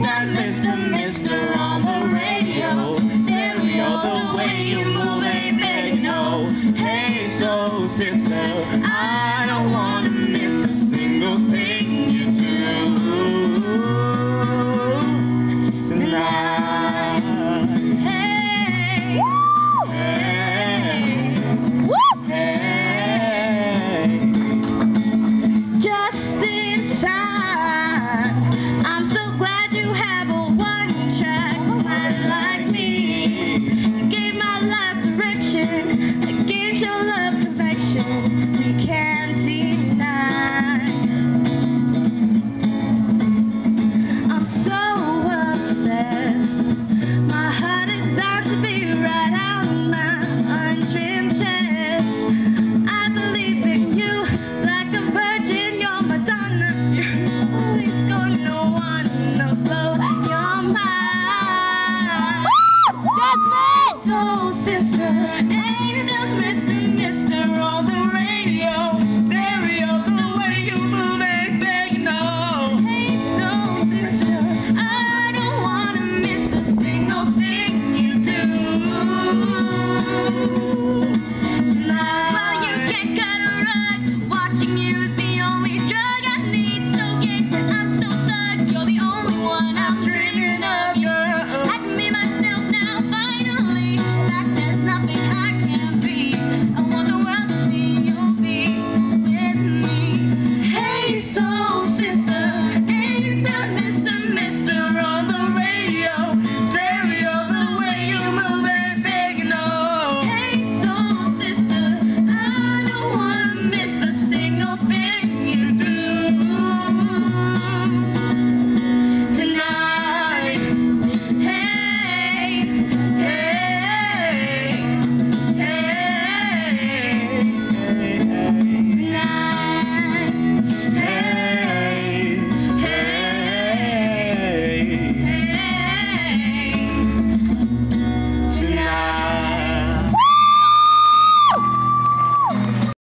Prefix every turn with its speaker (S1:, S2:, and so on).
S1: not mister, on the radio. The way you move. Hey, so, sister, I don't.